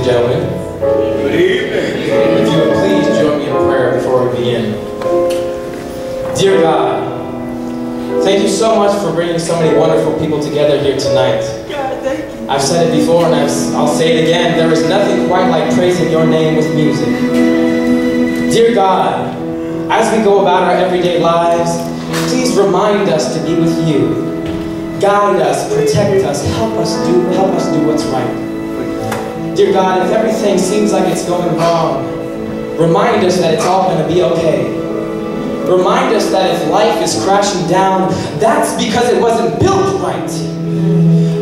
and gentlemen. Good evening. If you would please join me in prayer before we begin. Dear God, thank you so much for bringing so many wonderful people together here tonight. God, thank you. I've said it before and I've, I'll say it again. There is nothing quite like praising your name with music. Dear God, as we go about our everyday lives, please remind us to be with you. Guide us, protect us, help us do help us do what's right. Dear God, if everything seems like it's going wrong, remind us that it's all going to be okay. Remind us that if life is crashing down, that's because it wasn't built right.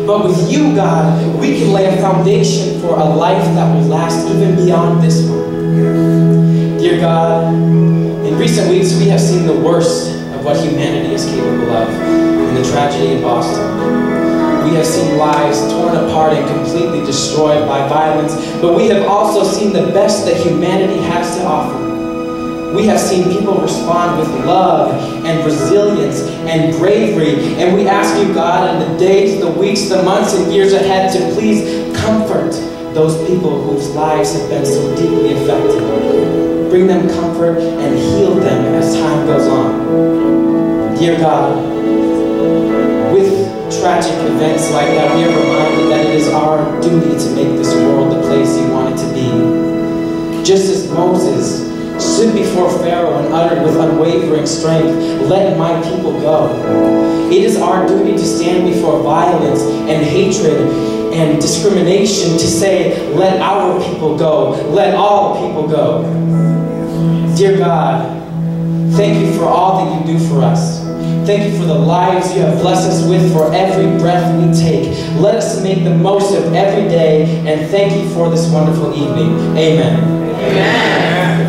But with you, God, we can lay a foundation for a life that will last even beyond this one. Dear God, in recent weeks we have seen the worst of what humanity is capable of in the tragedy in Boston. We have seen lives torn apart and completely destroyed by violence, but we have also seen the best that humanity has to offer. We have seen people respond with love and resilience and bravery, and we ask you, God, in the days, the weeks, the months, and years ahead to please comfort those people whose lives have been so deeply affected. Bring them comfort and heal them as time goes on. Dear God, with tragic events like that, we are reminded that it is our duty to make this world the place you want it to be. Just as Moses stood before Pharaoh and uttered with unwavering strength, Let my people go. It is our duty to stand before violence and hatred and discrimination to say, Let our people go. Let all people go. Dear God, thank you for all that you do for us. Thank you for the lives you have blessed us with for every breath we take. Let us make the most of every day and thank you for this wonderful evening. Amen. Amen.